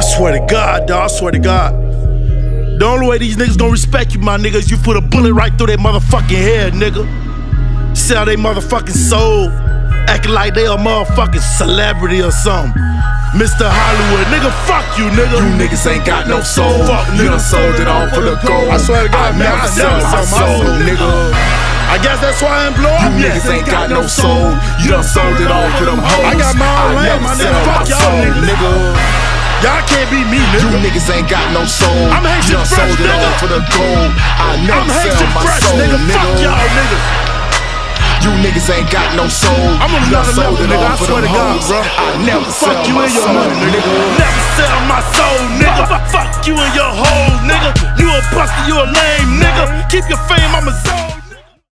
swear to God, dog. I swear to God. The only way these niggas gonna respect you, my niggas, you put a bullet right through their motherfucking head, nigga. Sell they motherfucking soul, acting like they a motherfucking celebrity or something. Mr. Hollywood, nigga, fuck you, nigga. You niggas ain't got no soul. Fuck, you done sold it all for the gold. I swear to God, I man, never I never my soul, soul. nigga. I guess that's why I ain't blow You niggas ain't got no soul. You done sold it all for them hoes. I got my own land, my nigga. Y'all can't be me, nigga. You niggas ain't got no soul. I'm Haitian you done fresh, sold it all for the gold. I never I'm sell Haitian my fresh, soul, nigga. Fuck y'all niggas. You niggas ain't got no soul. I'm on another level, nigga. I swear to God, bro. I never Fuck sell you my and your soul, money, nigga. nigga. Never sell my soul, nigga. Fuck you and your hoes, nigga. You a buster, you a lame, nigga.